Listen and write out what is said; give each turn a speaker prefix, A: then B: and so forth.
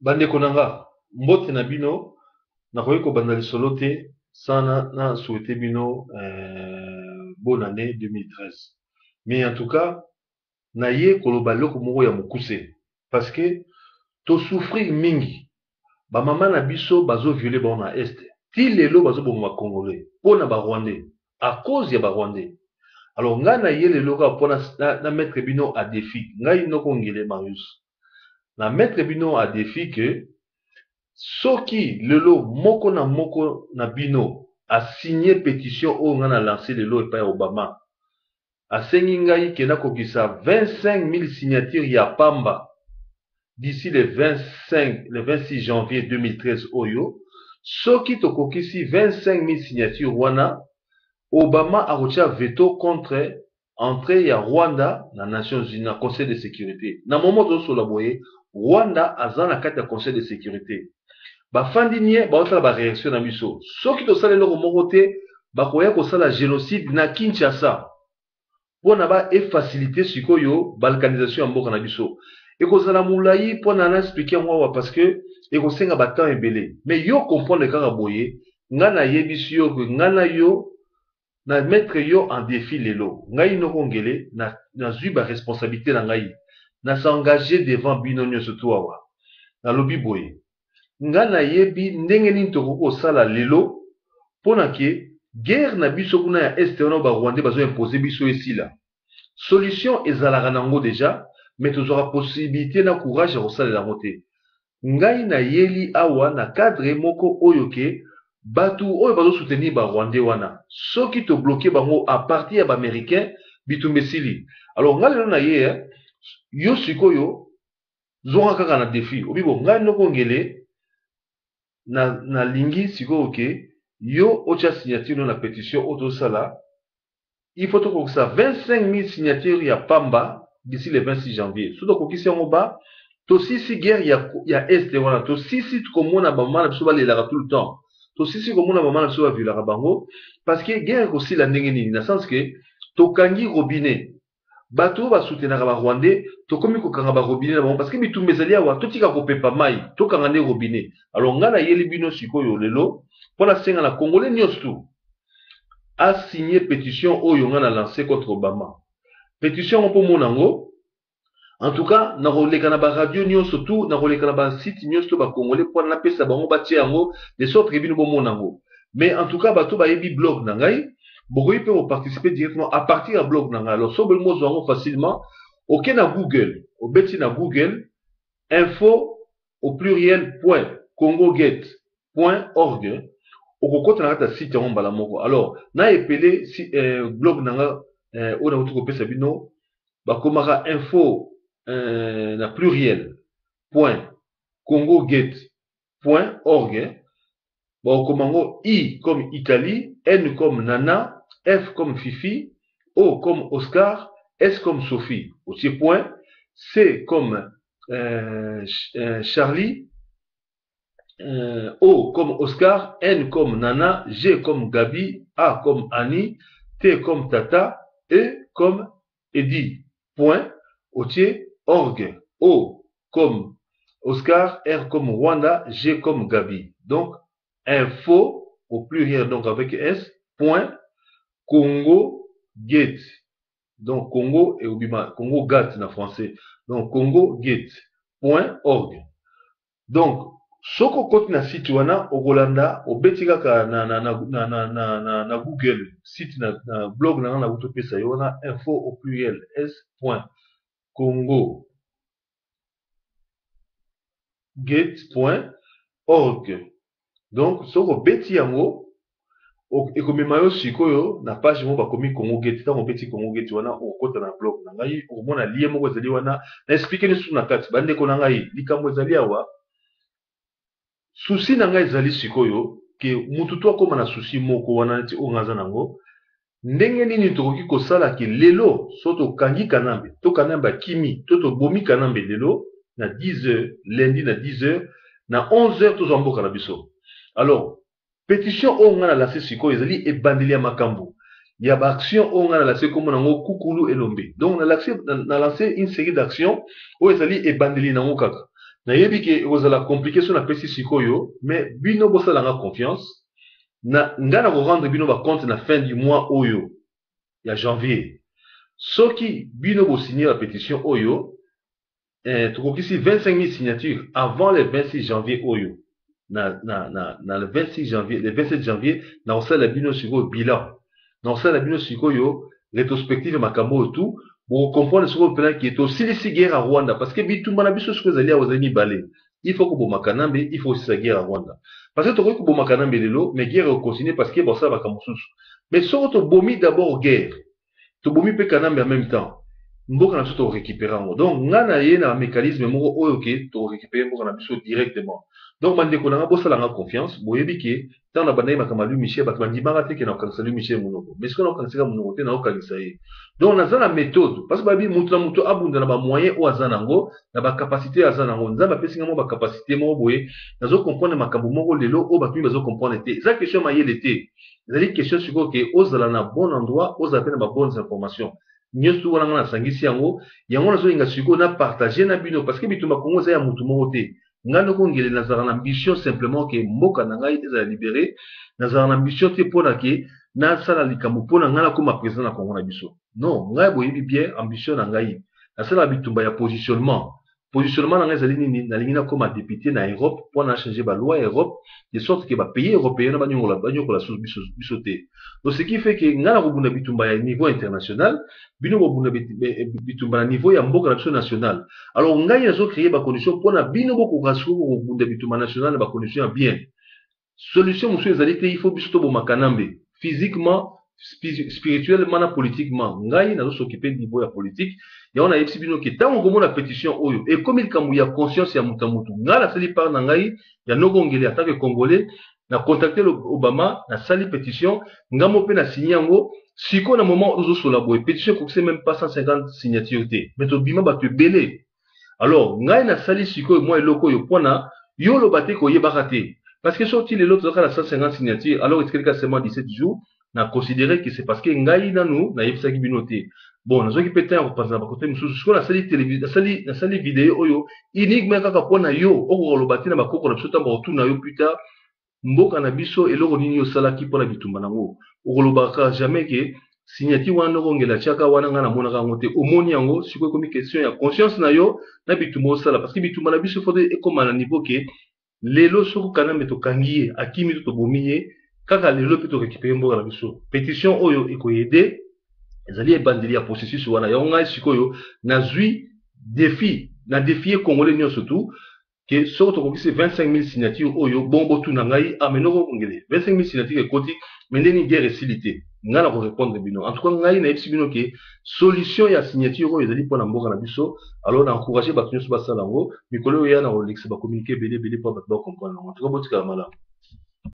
A: bandeko na nga mbote na bino nakoki kobanda lisolo te sana na souhaite bino euh, bonne année 2013 mais en tout cas naye koloba eloko moko ya mokuse parce que tosouffrir mingi. Bamama na biso bazoviole bango na este ti lelo bazoboma bacongolais mpo na barwandais à cause ya barwandais alors ngai naye lelo kaka mpo na, na mettre bino a défi ngai noko ngele marius na mettre bino a défi ke soki lelo moko na moko na bino asigne pétition oyo ngai na lance lelo epai ya obama asengi ngai ke nakokisa 25 000 signature ya pamba d'ici le 25 le 26 janvier 2013 oyo soki tokokisi 25 000 signature wana obama akotia veto contre entrée ya rwanda na nations unies na conseil de sécurité. Na momo tozosola boye rwanda aza na kati ya conseil de sécurité. Bafandi nie baosala baréaction na biso. Soki tosala eloko moko te bakoya kosala génocide na kinshasa. Mpona baefacilité sikoyo balkanisation ya mboka na biso. Ekozala molai mpona na explike yango awa parce que ekosenga batemps ebele. Mais yo comprendre kaka boye ngai nayebisi yo ke ngai na yo na mettre yo en défi lelo. Ngai noko ngele nazwi na baresponsabilité na ngai nasengage devant bino nyonso to awa nalobi boye ngai nayebi ndenge nini tokoki kosala lelo mpona ke guerre na biso kuna ya este wana barwandais bazoimpose biso esila. Solution ezalaka nango deja mais tozwaka possibilité na courage ya kosalela yango te. Ngai nayeli awa na cadre moko oyo ke bato oyo bazosoutenir barwandais wana. Soki tobloke bango a partir ya baaméricain bitumba esili. Alors ngai lelo na ye yo sikoyo zonga kaka na défi obi bo ngai noko ngele nalingi na sikoyo ke yo otya signature no na pétition oyo tosala il faut tokokisa 25 000 signature ya pamba d'ici le 26 janvier. So tokokisi yango ba tosisi guerre ya, ya este wana tosisi komona bamama na biso balelaka tout le temps. Tosisi komona bamama na biso baviolaka bango parce que guerre ekosila ndenge nini? Na sens ke tokangi robinet bato oyo basutenaka barwandais tokomi kokanga barobinet na bango parce que bitumba ezali awa totika kopepa mai tokanga nde robinet. Alors ngai nayeli bino sikoyo lelo mpo nasenga na congolais nyonso asigne pétition oyo ngai na lance contre obama. Pétition yango mpo mona yango en tout cas nakoleka na baradio nyonso tu nakoleka na basite nyonso to bacongolais mpo napesa bango batie yango de sorte ke bino bomona yango. Mais en tout cas bato bayebi blog na ngai bokoki mpe koparticipe directement à partir ya blog na ngai alors so bolingi mozwa yango facilement. Oke na google. Obeti na google info au pluriel point congoget point org. Okokota na kati ya site yango mbala moko. Alors na epele si, eh, blog na nga eh, oyo nakuti kopesa bino bakomaka info eh, na pluriel point congoget point org. Bakokoma i comme italie n comme nana f comme fifi o comme oscar s comme sophie. Otie point. C comme euh, charlie. Euh, O comme Oscar, N comme Nana, G comme Gabi, A comme Annie, T comme Tata, E comme Eddie. Point, Otier, org, O comme Oscar, R comme Rwanda, G comme Gabi. Donc, info au pluriel, donc avec S, point, Congo Gate. Donc, Congo et Obima, Congo Gat en français. Donc, Congo Gate. Point org. Donc, soki okoti na site wana okolanda obeti kaka na, na, na, na, na, na, na, google site na, na blog na nga na kuti opesa yo wana info au pluriel s point congo gate point org donc soki obeti yango ekomema yo sikoyo na page moko bakomi congo gate ntango obeti congo gate wana okokota na blog na ngai okomona lie moko ezali wana na explike nisu na kati? Bandeko na ngai likambo ezali awa. Susi na ngai ezali sikoyo ke mutu to akóma na susi moko wana neti oyo ngai aza nango ndenge nini tokoki kosala ke lelo so tokangi kanambe to kanambe akimi to tobomi kanambe lelo na 10 heures lundi na 10 heures na 11 heures tozwa mboka na biso. Alors pétition oyo ngai na lase sikoyo ezali ebandeli ya makambo. Ya baaction oyo ngai na lase kombo nango kukulu elombe. Donc na lance une série d'action oyo ezali ebandeli nango kaka. Nayebi ke ekozala compliqué so napesi sikoyo mais bino bosalanga confiance. Na ngai na korendre bino bacompte na fin du mois oyo ya janvier. Soki bino bosigne la pétition oyo eh, tokokisi 25 000 signatures avant le 26 janvier oyo na, na, na, na le 26 janvier le 27 janvier na bino sikoyo bilan na bino rétrospective makambo oyo tu bokokomprendre sikoyo mpena ke tosilisi guerre ya rwanda. Parce que awa ezali mibale il faut il faut guerre ya rwanda. Parce que tokoki kobomaka nambe lelo mais guerre parce que bosala makambo mosusu mais d'abord guerre. Kanambe en même temps mboka na biso tokorécupere yango donc mécanisme moko biso directement donc bandeko na nga bosalanga confiance boyebi ke ntango na bandaki makambo ya lui michel bato bandimaka te ke na kokanisa mais soki nakokanisaka monoko te donc naza na méthode. Parce babi motu na motu abunda na bamoyen oyo aza nango na bacapacité moko question na bon endroit ozala informations ngai ndoko ngele nazalaka na ambition simplement ke mboka na ngai ezala libéré nazalaka na ambition te mpona ke nasala likambo mpona ngai nakóma président na kongo na biso. Non ngai boyebi bien ambition na ngai. Nasalaka bitumba ya positionnement positionnement na ngai ezali nini? Nalingi nakóma député na europe mpona nachange baloi ya europe de sorte ke bapays européen na banyokola biso te. Donc ce qui fait ke ngai nakobunda bitumba ya niveau international bino bobunda bitumba na niveau ya mboka na biso national. Alors ngai nazocreye bacondition mpona bino bokoka sikoyo kobunda bitumba national na bacondition ya bien. Solution mosusu ezali te il faut biso tobomaka nambe physiquement spirituellement na politiquement. Ngai nazosokipe niveau ya politique. Yango nayebisi bino ke ntango komona pétition oyo ekomi likambo ya conscience ya moto ya motu ngai nasali part na ngai ya nokongeli atake congolais na contacte obama nasali pétition. Ngambo mpe nasigné yango sikoyo na moment ozosola boye. Pétition ekokise même pas 150 signature te. Mais tobima bato ebele. Alors ngai nasali sikoyo mwa eloko oyo mpona yo oloba te koyebaka te. Parce que soki lelo tozalaka na 150 signature alors etikalika seulement 17 jours na considéré que c'est parce que ngai nanu nayebisaki bino te. Bon nazwaki mpe ntango kopanza na bakote mosusu. Sikoyo nasali video oyo uniquement kaka mpona yo okoka koloba te na bakoko na biso ntango bakotuna yo puta mboka na biso eloko nini osalaki mpona bitumba nango. Okolobaka jamais ke signature wana okongela tiaka wana ngai namonaka yango te. Omoni yango sikoyo ekomi question ya conscience na yo na bitumba osala. Parce que bitumba na biso fo ekóma na niveau ke lelo soki okanambe tokangi ye akimi to tobomi ye kaka lelo mpe torécupere mboka na biso pétition oyo ekoyede ezali ebandeli ya processus wana yango ngai sikoyo nazwi défi na défie congolais nyonso tu ke soki tokokisi 25 000 signature oyo bongo botuna ngai amenoko kongele 25 000 signature ekoti me ndeni guerre esili te ngai na korépondre bino en tout cas ngai nayebisi bino ke solution ya signature oyo ezali mpona mboka na biso alors na encourage bato nyonso basala yango mikolo oyo ya na kolekisa bakommunike ebele ebele mpo bato bakomprendre yango en tout cas botikala malamu